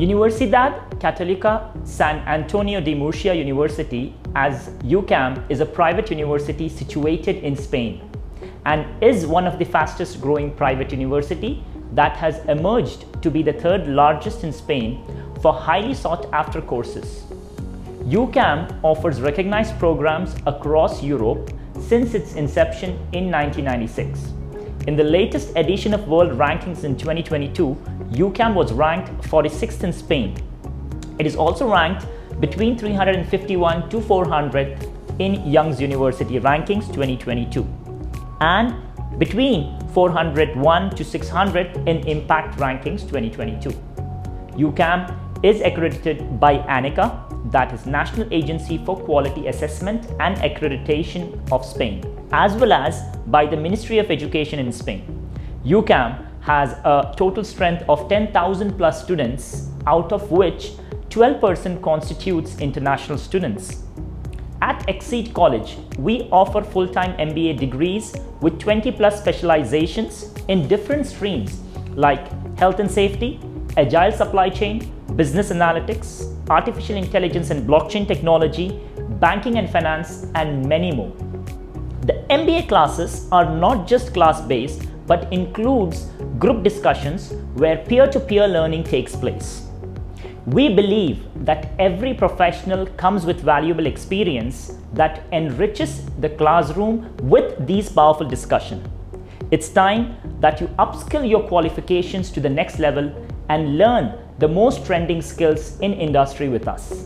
Universidad Católica San Antonio de Murcia University, as UCAM, is a private university situated in Spain and is one of the fastest growing private university that has emerged to be the third largest in Spain for highly sought after courses. UCAM offers recognized programs across Europe since its inception in 1996. In the latest edition of World Rankings in 2022, UCAM was ranked 46th in Spain. It is also ranked between 351 to 400 in Young's University Rankings 2022 and between 401 to 600 in Impact Rankings 2022. UCAM is accredited by ANECA, that is National Agency for Quality Assessment and Accreditation of Spain, as well as by the Ministry of Education in Spain. UCAM has a total strength of 10,000 plus students, out of which 12% constitutes international students. At Exeed College, we offer full-time MBA degrees with 20 plus specializations in different streams like health and safety, agile supply chain, business analytics, artificial intelligence and blockchain technology, banking and finance, and many more. The MBA classes are not just class-based, but includes group discussions where peer-to-peer learning takes place. We believe that every professional comes with valuable experience that enriches the classroom with these powerful discussions. It's time that you upskill your qualifications to the next level and learn the most trending skills in industry with us.